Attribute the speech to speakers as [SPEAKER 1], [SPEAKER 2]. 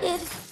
[SPEAKER 1] It's